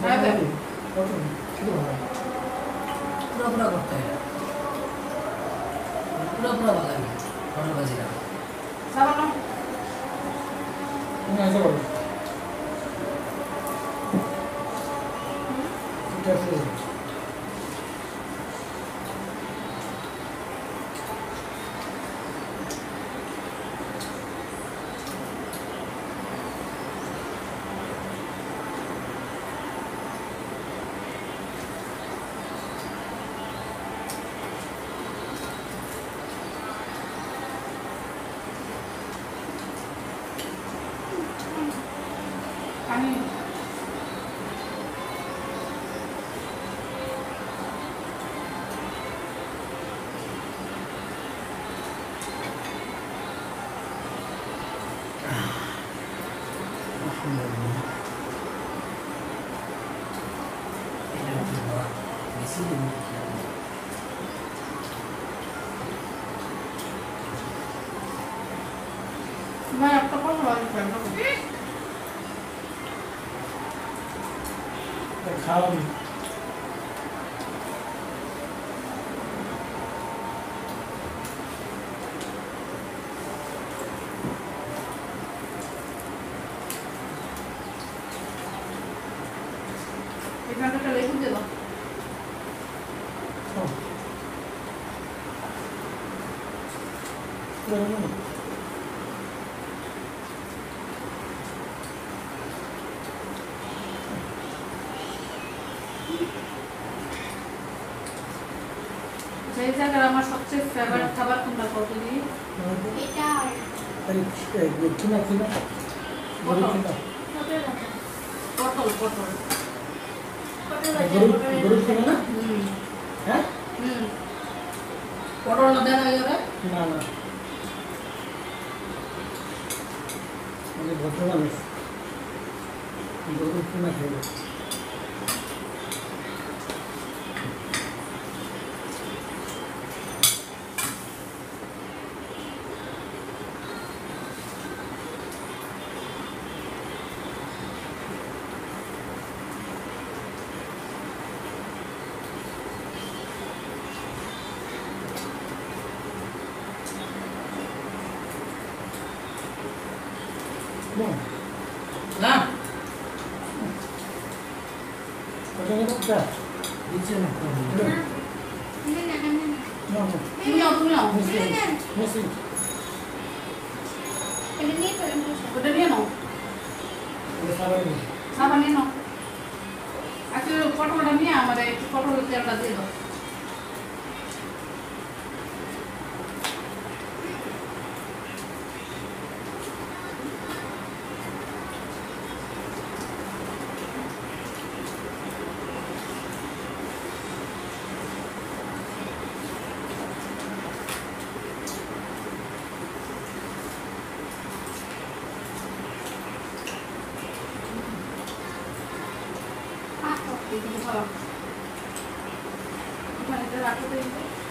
가야 돼. 어디? 지금 가야 돼. পুরো পুরো করতে হয় পুরো পুরো বাগানে ভালো calmo. সেই জায়গায় আমার সবচেয়ে ফেভারিট খাবার কোনটা কত এটা কিনা কিনা? পটল। পটল হ্যাঁ পটল না? দেন হয়ে? যাবে? না না। ভদ্র মানুষ গরু কিনা খাইবে না ওটা নিয়ে যা দিচ্ছে না না না তুমি নাও তুমি নাও মেসি মেসি এটা নিয়ে ফেলেন ওটা নিয়ে নাও ওটা খাবার নেই সাবান নিয়ে নাও আচ্ছা পটলটা নিয়ে আমার একটু পটলের তেলটা দিয়ে দাও डॉक्टर आपको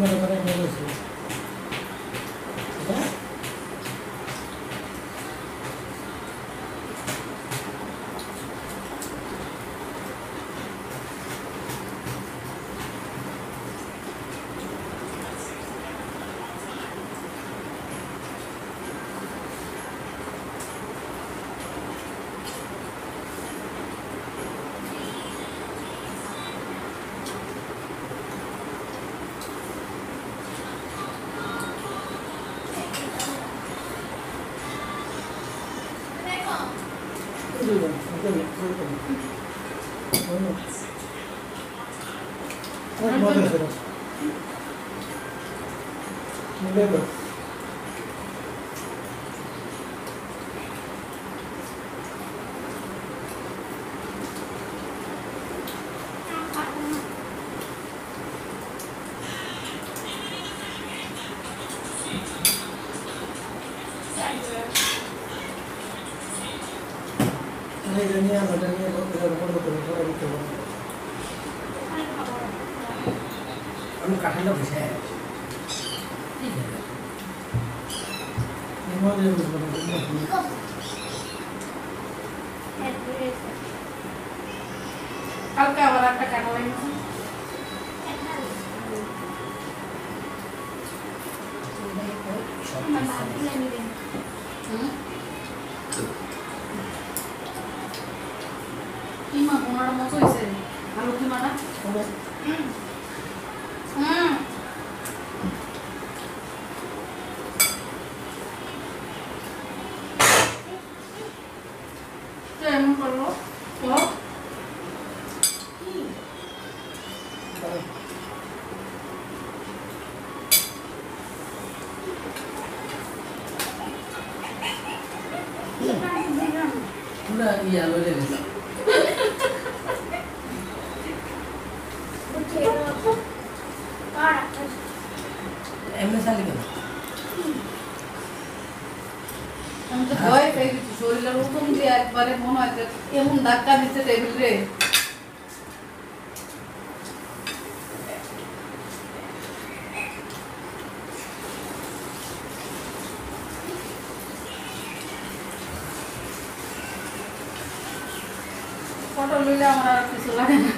Obrigado. What mother for us? Remember. আমি কাঠালটা বসে ঠিক আছে। বুঝব না কালকে আবার একটা কিমা বোনার মতো হয়েছে। আলু কিমাটা Hmm. Udah, iya, boleh. উঠুন দিয়ে একবারে মনে হয় এমন ধাক্কা দিচ্ছে টেবিলে ফটো লইলে আমার আর কিছু লাগে না।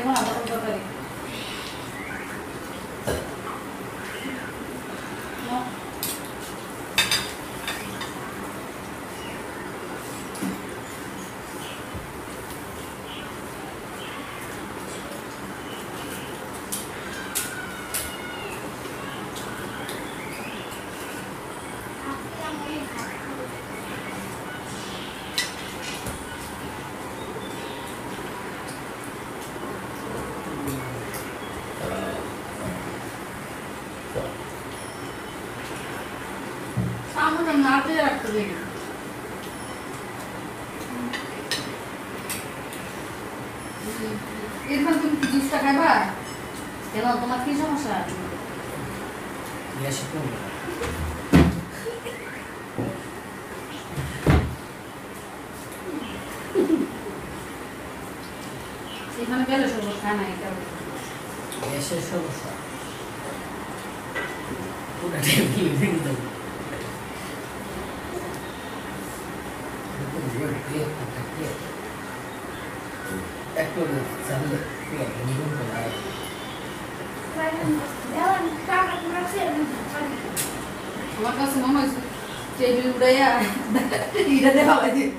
我老公老婆都坐这里。সামনে নাড়তে রাখতে দিই এরপর তুমি কি জুসটা খাইবা? কেন তোমার কি সমস্যা? এখানে গেলে সব খায় না এটা গ্যাসের সমস্যা। 不是咱们的不要给你弄回来我告诉我们解决不了呀你的良心